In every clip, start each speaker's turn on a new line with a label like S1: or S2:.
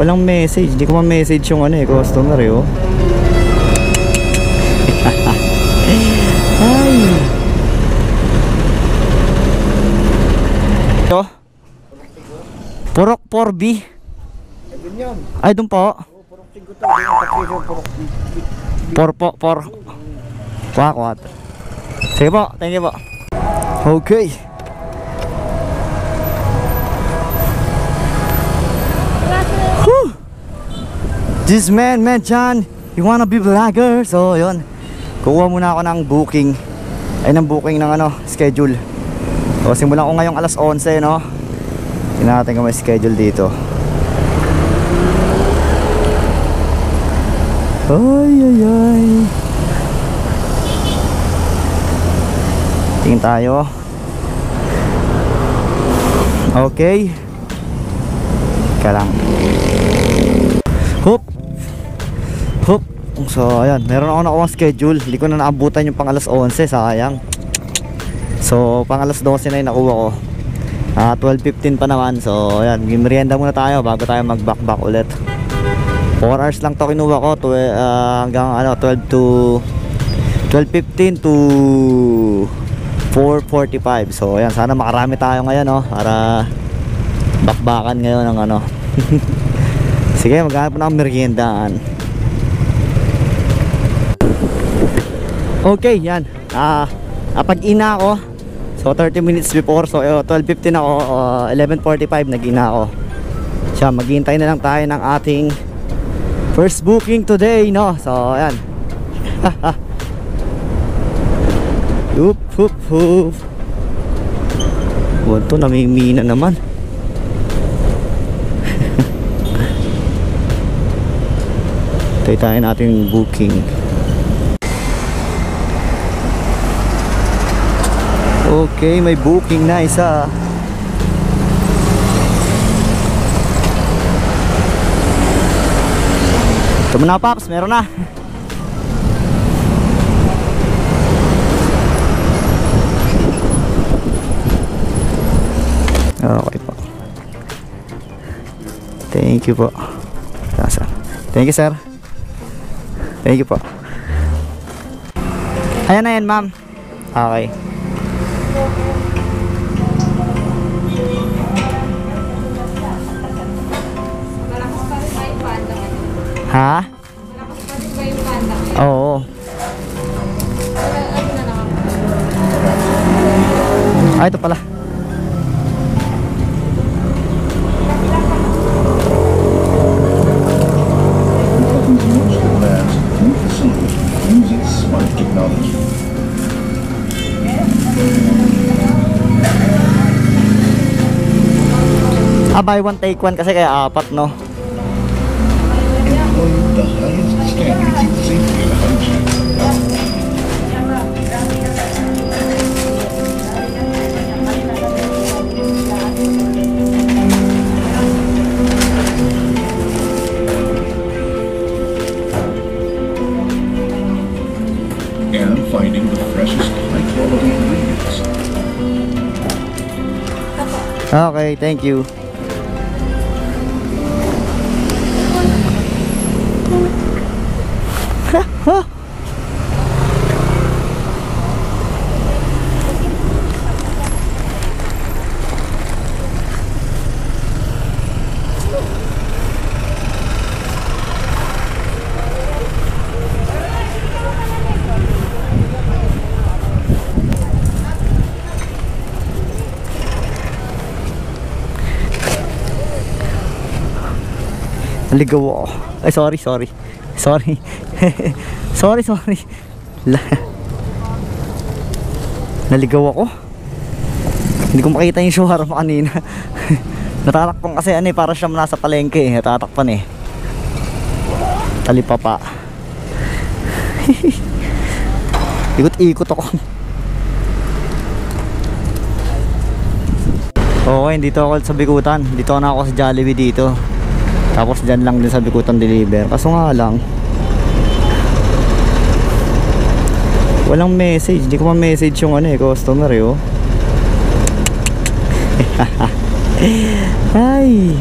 S1: Walang message. Di ko ma-message yung ano eh, customer eh, oh. Ay. Ito. Purok 4B. Ay, dun po. Por po, por. Kwa, kwa. Sige po, thank you po. Okay. This man, man, John, you wanna be vlogger? So, yun. Kukuha muna ako ng booking. Ay, ng booking ng ano, schedule. So, simulan ko ngayong alas 11, no? Tingnan natin kung may schedule dito. Ay, ay, ay. Tingin tayo. Okay. Teka lang. Hop. Hop. So, ayan. Meron ako nakuha schedule. Hindi ko na naabutan yung pang alas 11. Sayang. So, pang alas 12 na yung nakuha ko. Ah, 12.15 pa naman. So, ayan. Merienda muna tayo bago tayo mag-back-back ulit. 4 hours lang to kinuha ko. To, ah, hanggang ano, 12 to 12.15 to 4.45 so ayan sana makarami tayo ngayon no para bakbakan ngayon ng ano sige maghanap na ng meriendaan okay yan ah napag-ina ako so 30 minutes before so uh, 12.15 ako uh, 11.45 nag-ina ako siya maghihintay na lang tayo ng ating first booking today no so ayan Hup, hup, hup. Buwan to, namimina naman. Tayo tayo natin booking. Okay, may booking na isa. Ito mo na, Paps. Meron na. Okay po. Thank you po. Sasa. Thank you, sir. Thank you po. Ayan na yan, ma'am. Okay. Ha? Oo. Ah, ito pala. Ah, buy one take one kasi kaya apat, no?
S2: And finding the freshest high quality ingredients.
S1: Okay, thank you. Naligaw ako. Ay, sorry, sorry. Sorry. sorry, sorry. Naligaw ako. Hindi ko makita yung shawarma kanina. Natatakpan kasi ano eh, para siyang nasa palengke eh. Natatakpan eh. Talipapa. Ikot-ikot ako. Okay, dito ako sa Bikutan. Dito na ako sa Jollibee dito. Tapos dyan lang din sa Bikutan deliver. Kaso nga lang, walang message hindi ko ma-message yung ano eh customer eh oh ay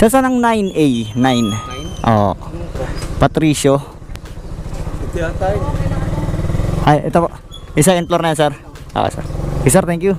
S1: Sa saan ang 9A? 9?
S3: 9?
S1: Oo. Patricio.
S3: Ito yata
S1: Ay, ito po. Isa yung floor na yan, sir. Okay, sir. Okay, sir. Thank you.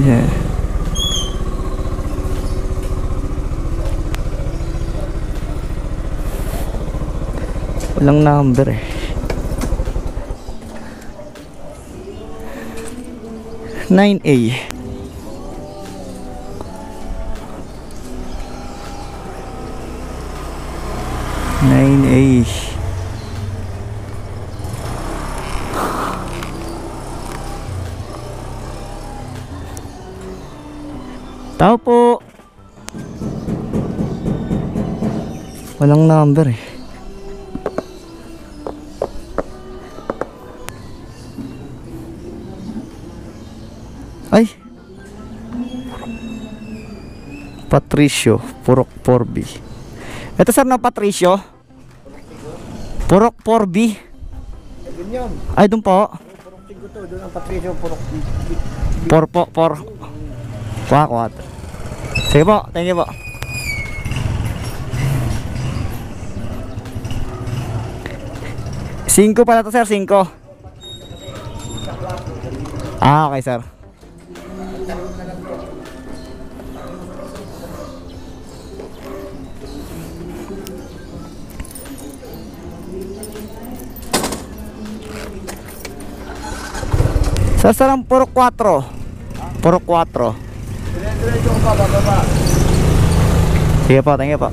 S1: Yeah. Walang number eh. Nine A. Nine A. Tao po. Walang number eh. Ay. Patricio, Purok 4B. Ito sir na Patricio. Purok 4B.
S3: Ayun yun.
S1: Ay, doon po.
S3: Purok 5 to. Doon ang Patricio. Purok
S1: 4 po, 4. Kuha, kuha. Sige po, thank you po. Cinco pala to sir, cinco. Ah, okay sir. Sa sarang puro 4. Puro 4.
S3: Diretso pa. Bababa.
S1: Sige po, thank you po.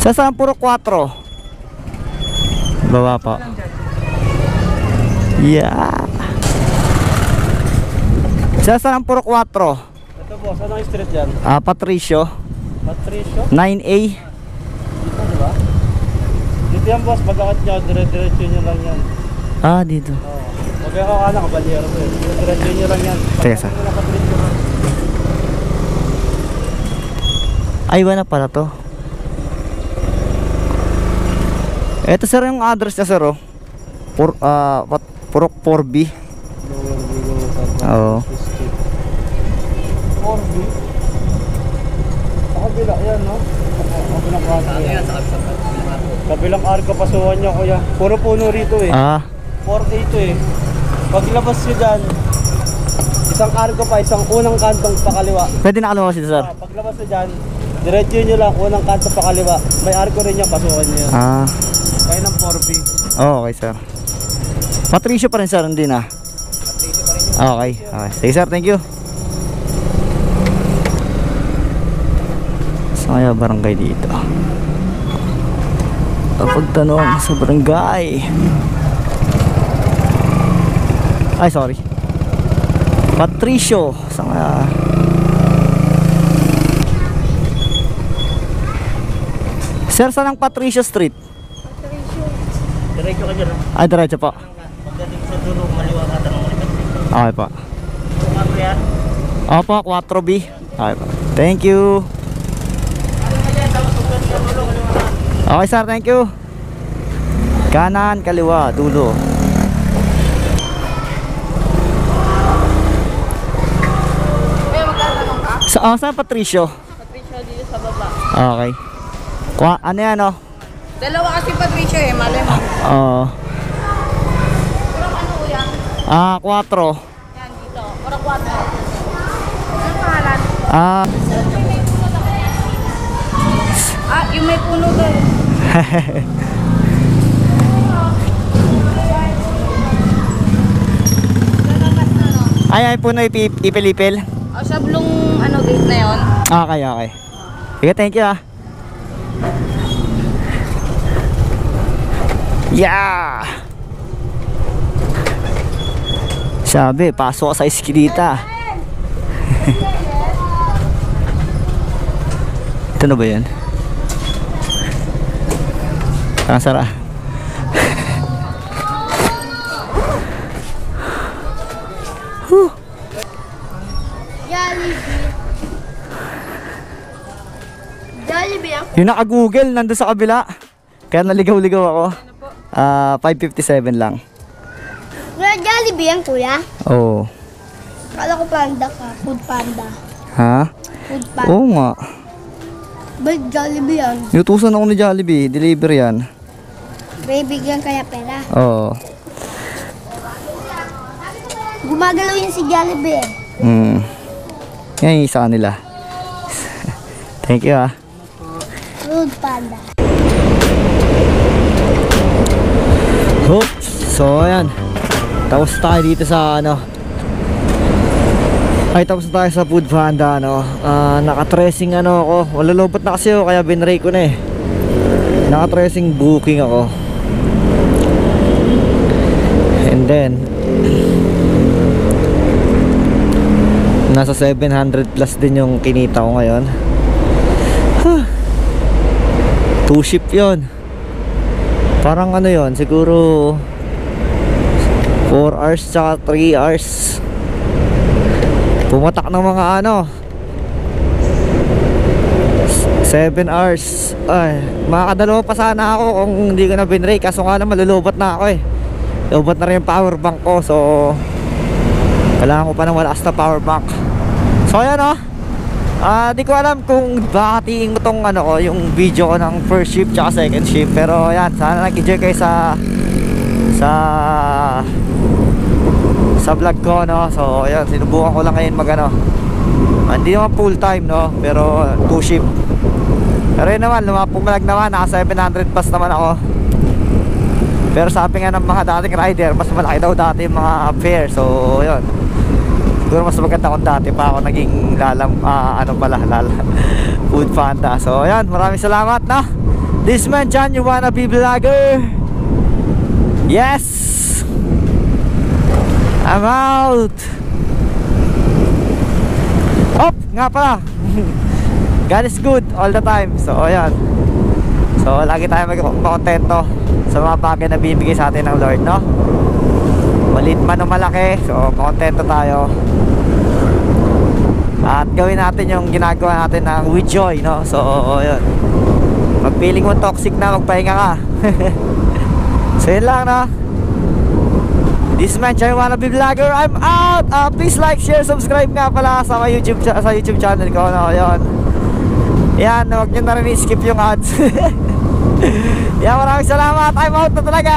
S1: Sa saan puro 4? Baba po. Yeah. Sa saan puro 4?
S3: Ito boss. Anong street yan?
S1: Ah, Patricio.
S3: Patricio?
S1: 9A.
S3: Dito di ba? Dito yan boss. Pagkakat nyo. Dire-diretso nyo lang yan.
S1: Ah, dito.
S3: Oo. Huwag kayo kakala. Kabalyero ko eh. Dire-diretso nyo lang yan.
S1: Teka,
S3: Patricio.
S1: Ay, na pala to. Ito sir yung address niya sir oh. Pur, ah, what, Purok 4B.
S3: Lower Vigo.
S1: Oo.
S3: Street. 4B. Sa kabila yan no? Sa. Ano yan? Sa kabilang arko pasuhan niya kuya. Puro puno rito eh.
S1: Ah,
S3: 4A to eh. Paglabas nyo dyan, isang arko pa, isang unang kantong pakaliwa.
S1: pwede na kalawa dito sir.
S3: Ah, paglabas nyo dyan, diretso nyo lang, unang kanto pakaliwa. May arko rin yan, pasukan nyo.
S1: Ah,
S3: Kaya ng 4B.
S1: oh, okay sir. Patricio pa rin sir, hindi na. Okay, okay. Sige sir, thank you. Saan kaya barangay dito? Pagtanong sa barangay. Ay, sorry. Patricio. Saan kaya? Sir, saan ang Patricio Street?
S3: Diretso ka dyan.
S1: Ay, diretso po.
S3: Pagdating sa dulo, maliwa ka tanong ulit.
S1: Okay po.
S3: Ano?
S1: Opo, 4B. Okay po. Thank you. Okay sir, thank you. Kanan, kaliwa, dulo. Sa, oh, saan Patricio?
S4: Patricio dito sa baba.
S1: Okay. Kwa, ano yan oh?
S4: Dalawa kasi Patricio eh, malay mo.
S1: Oo.
S4: Pero ano yan?
S1: ah, 4.
S4: Yan dito. Para 4. Ano pangalan?
S1: Ah,
S4: Ah, yung may puno doon. Lalabas na no?
S1: Ay, ay po na ipi- ipilipil.
S4: O sa blong ano gate na yon.
S1: Okay, okay. Sige, thank you ah. Yeah! Sabi, pasok sa iskilita. Ito na ba yan? Ang sara. Yung naka-google, nandun sa kabila. Kaya naligaw-ligaw ako. Ah, 557 lang.
S4: Kuya, Jollibee yan, kuya.
S1: Oo.
S4: Kala ko panda ka. Food panda.
S1: Ha?
S4: Food panda.
S1: Oo nga.
S4: Ba't Jollibee yan?
S1: Inutusan ako ni Jollibee. Deliver yan.
S4: May bigyan kaya pera.
S1: Oo.
S4: Gumagalaw yun si Jollibee eh.
S1: Hmm. Yan yung isa nila. Thank you ah.
S4: Food panda.
S1: Oops. So, ayan. Tapos tayo dito sa ano. Ay, tapos tayo sa food panda, ano. Ah, naka-tracing ano ako. Malulobot na kasi ako, kaya binray ko na eh. Naka-tracing booking ako. And then, nasa 700 plus din yung kinita ko ngayon. Huh. Two shift yon Parang ano yon siguro 4 hours tsaka 3 hours. Pumatak ng mga ano 7 hours. Ay, makakadalawa pa sana ako kung hindi ko na binrake Kaso nga lang malulobot na ako eh. Lobot na rin yung power bank ko. So Kailangan ko pa ng malakas na power bank. So ayan oh Ah, di ko alam kung bahatiin ko tong ano ko, yung video ng first shift tsaka second shift. Pero yan, sana nag-enjoy kayo sa sa sa vlog ko, no. So, ayan, sinubukan ko lang ngayon mag ano. ah, Hindi naman full time, no, pero two shift. Pero yun naman, lumapumalag naman, naka 700 plus naman ako. Pero sabi nga ng mga dating rider, mas malaki daw dati yung mga fare. So, yun. Siguro mas maganda kung dati pa ako naging lalam, ah, ano pala, lala, food panda. So, ayan, maraming salamat na. This man, John, you wanna be vlogger? Yes! I'm out! Hop! Nga pala! God is good all the time. So, ayan. So, lagi tayo magkontento sa mga bagay na bibigay sa atin ng Lord, no? Malit man o malaki, so kontento tayo. At gawin natin yung ginagawa natin ng with joy, no? So, yun. Pag mo toxic na, magpahinga ka. so, yun lang, no? This man, Joy Wanna Be Vlogger, I'm out! Uh, please like, share, subscribe nga pala sa my YouTube, sa YouTube channel ko, no? Yun. Yan, huwag nyo na rin i-skip yung ads. Yan, maraming salamat. I'm out na talaga.